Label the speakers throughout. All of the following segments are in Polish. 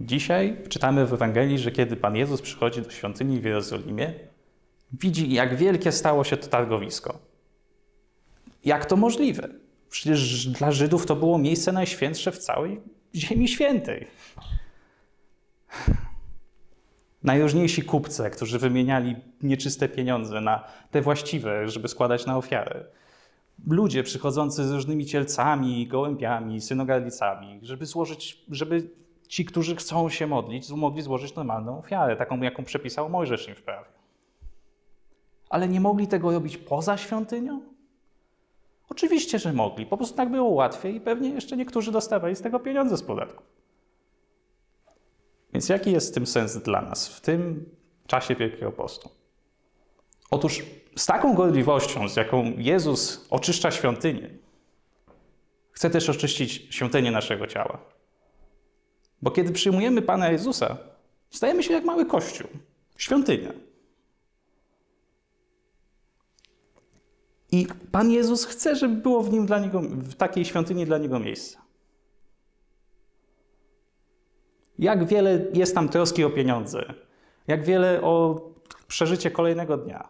Speaker 1: Dzisiaj czytamy w Ewangelii, że kiedy Pan Jezus przychodzi do świątyni w Jerozolimie, widzi, jak wielkie stało się to targowisko. Jak to możliwe? Przecież dla Żydów to było miejsce najświętsze w całej Ziemi Świętej. Najróżniejsi kupcy, którzy wymieniali nieczyste pieniądze na te właściwe, żeby składać na ofiarę. Ludzie przychodzący z różnymi cielcami, gołębiami, synogarlicami, żeby złożyć, żeby ci, którzy chcą się modlić, mogli złożyć normalną ofiarę, taką, jaką przepisał Mojżesz im w prawie. Ale nie mogli tego robić poza świątynią? Oczywiście, że mogli. Po prostu tak było łatwiej i pewnie jeszcze niektórzy dostawali z tego pieniądze z podatku. Więc jaki jest w tym sens dla nas w tym czasie Wielkiego Postu? Otóż z taką gorliwością, z jaką Jezus oczyszcza świątynię, chce też oczyścić świątynię naszego ciała. Bo kiedy przyjmujemy Pana Jezusa, stajemy się jak mały kościół, świątynia. I Pan Jezus chce, żeby było w nim dla niego, w takiej świątyni dla niego miejsce. Jak wiele jest tam troski o pieniądze, jak wiele o przeżycie kolejnego dnia.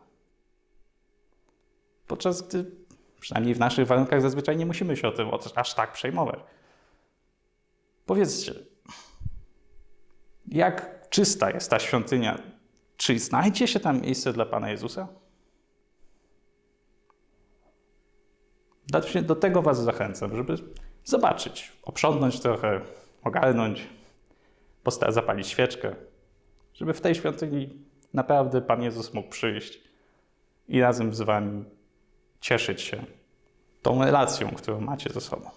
Speaker 1: Podczas gdy, przynajmniej w naszych warunkach, zazwyczaj nie musimy się o tym aż tak przejmować. Powiedzcie, jak czysta jest ta świątynia? Czy znajdzie się tam miejsce dla Pana Jezusa? Do tego Was zachęcam, żeby zobaczyć, oprzątnąć trochę, ogarnąć, zapalić świeczkę, żeby w tej świątyni naprawdę Pan Jezus mógł przyjść i razem z Wami cieszyć się tą relacją, którą macie ze sobą.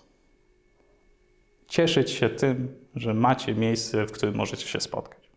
Speaker 1: Cieszyć się tym, że macie miejsce, w którym możecie się spotkać.